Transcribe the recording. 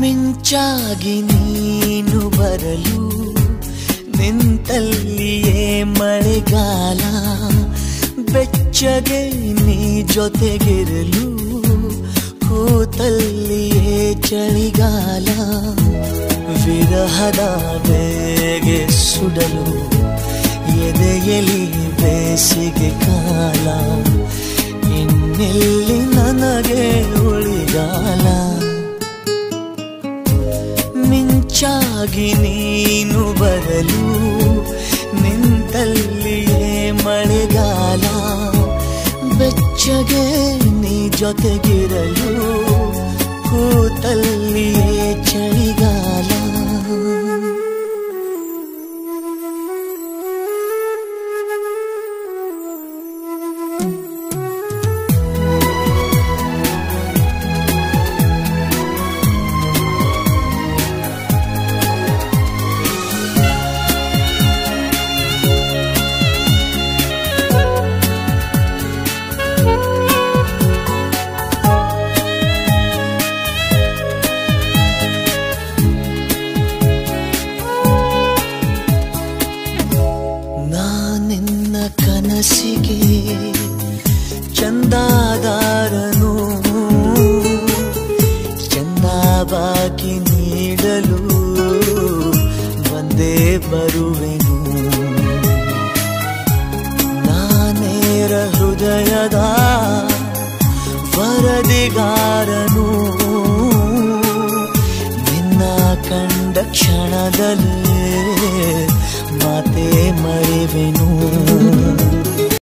ಮಿಂಚಾಗಿ ನೀನು ಬರಲು ನಿಂತಲ್ಲಿಯೇ ಮಳೆಗಾಲ ಬೆಚ್ಚಗೆ ನೀ ಜೊತೆಗಿರಲು ಕೂತಲ್ಲಿಯೇ ಚಳಿಗಾಲ, ವಿರಹದ ಬೇಗೆ ಸುಡಲು ಎದೆಯಲಿ ಬೇಸಿಗೆ ಕಾಲ, ಇನ್ನೆಲ್ಲಿ ನನಗೆ ಉಳಿಗಾಲ ಮಿಂಚಾಗಿ ನೀನು ಬರಲು, ನಿಂತಲ್ಲಿಯೇ ಮಳೆಗಾಲ, ಬೆಚ್ಚಗೆ ನೀ ಜೊತೆಗಿರಲು. ಚಂದಾದಾರನು. ಚಂದ ಬಾಕಿ ನೀಡಲು ಬಂದೇ ಬರುವೆನು. ನಾನೇರ ಹೃದಯದ ವರದಿಗಾರನು. ನಿನ್ನ ಕಂಡ ಕ್ಷಣದಲ್ಲೇ